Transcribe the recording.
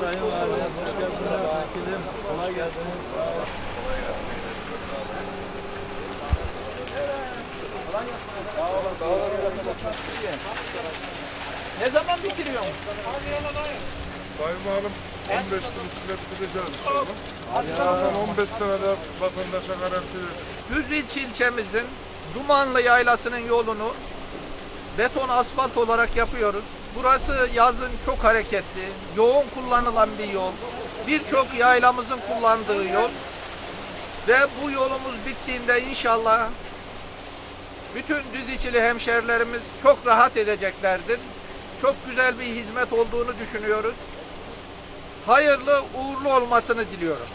Kolay gelsin. Sağ olun. Kolay gelsin. Ellerinize sağlık. Sağ olun. Sağ olun. Ne zaman bitiriyorsun? Sayın Valim 15 gün süre biteceğiz inşallah. Zaten 15 senede vatandaşa garanti Düzilç ilçemizin Dumanlı Yaylası'nın yolunu beton asfalt olarak yapıyoruz. Burası yazın çok hareketli, yoğun kullanılan bir yol. Birçok yaylamızın kullandığı yol. Ve bu yolumuz bittiğinde inşallah bütün Düziçili hemşerilerimiz çok rahat edeceklerdir. Çok güzel bir hizmet olduğunu düşünüyoruz. Hayırlı uğurlu olmasını diliyorum.